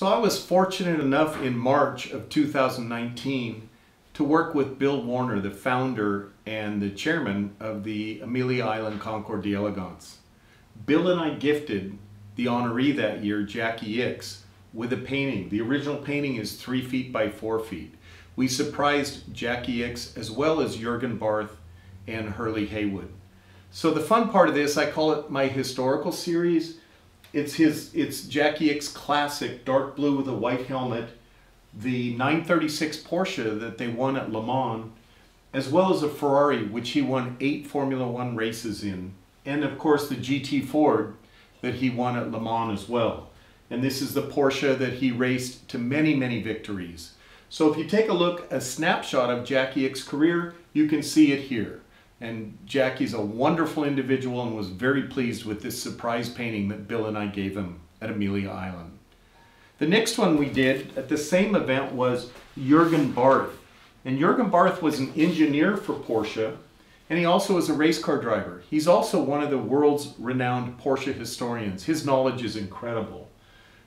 So I was fortunate enough in March of 2019 to work with Bill Warner, the founder and the chairman of the Amelia Island Concours d'Elegance. Bill and I gifted the honoree that year, Jacky Ickx, with a painting. The original painting is three feet by four feet. We surprised Jacky Ickx as well as Jurgen Barth and Hurley Haywood. So the fun part of this, I call it my historical series. It's his, it's Jacky Ickx classic, dark blue with a white helmet, the 936 Porsche that they won at Le Mans, as well as a Ferrari, which he won eight Formula One races in, and of course the GT Ford that he won at Le Mans as well. And this is the Porsche that he raced to many, many victories. So if you take a look, a snapshot of Jacky Ickx's career, you can see it here. And Jacky's a wonderful individual and was very pleased with this surprise painting that Bill and I gave him at Amelia Island. The next one we did at the same event was Jurgen Barth. And Jurgen Barth was an engineer for Porsche and he also was a race car driver. He's also one of the world's renowned Porsche historians. His knowledge is incredible.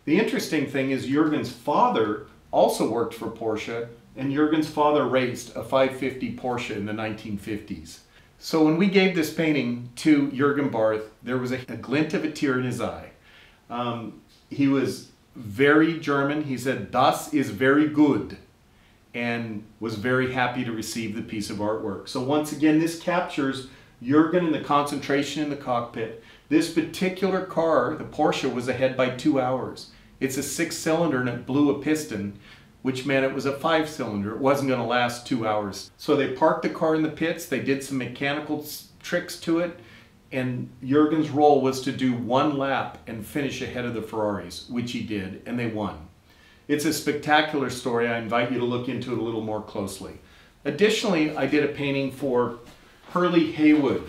The interesting thing is Jurgen's father also worked for Porsche and Jurgen's father raced a 550 Porsche in the 1950s. So when we gave this painting to Jurgen Barth, there was a, a glint of a tear in his eye. Um, he was very German. He said, Das is very good, and was very happy to receive the piece of artwork. So once again, this captures Jurgen and the concentration in the cockpit. This particular car, the Porsche, was ahead by two hours. It's a six cylinder and it blew a piston which meant it was a five cylinder. It wasn't going to last two hours. So they parked the car in the pits, they did some mechanical tricks to it, and Jurgen's role was to do one lap and finish ahead of the Ferraris, which he did, and they won. It's a spectacular story. I invite you to look into it a little more closely. Additionally, I did a painting for Hurley Haywood.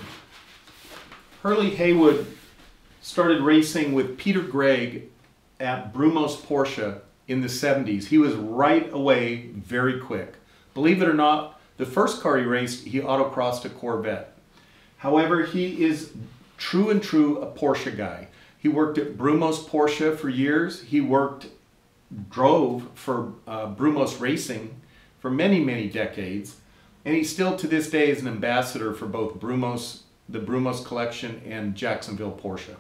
Hurley Haywood started racing with Peter Gregg at Brumos Porsche in the 70s. He was right away very quick. Believe it or not, the first car he raced, he autocrossed a Corvette. However, he is true and true a Porsche guy. He worked at Brumos Porsche for years. He worked, drove for uh, Brumos Racing for many, many decades. And he still to this day is an ambassador for both Brumos, the Brumos collection and Jacksonville Porsche.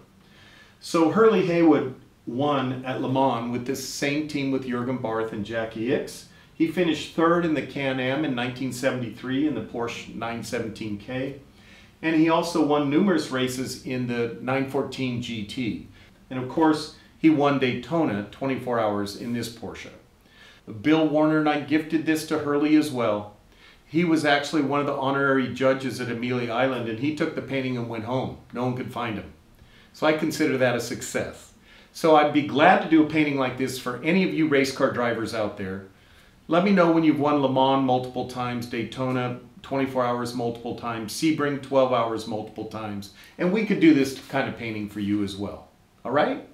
So Hurley Haywood won at Le Mans with this same team with Jurgen Barth and Jacky Ickx. He finished third in the Can-Am in 1973 in the Porsche 917K. And he also won numerous races in the 914 GT. And of course, he won Daytona 24 hours in this Porsche. Bill Warner and I gifted this to Hurley as well. He was actually one of the honorary judges at Amelia Island and he took the painting and went home. No one could find him. So I consider that a success. So I'd be glad to do a painting like this for any of you race car drivers out there. Let me know when you've won Le Mans multiple times, Daytona 24 hours multiple times, Sebring 12 hours multiple times, and we could do this kind of painting for you as well. All right?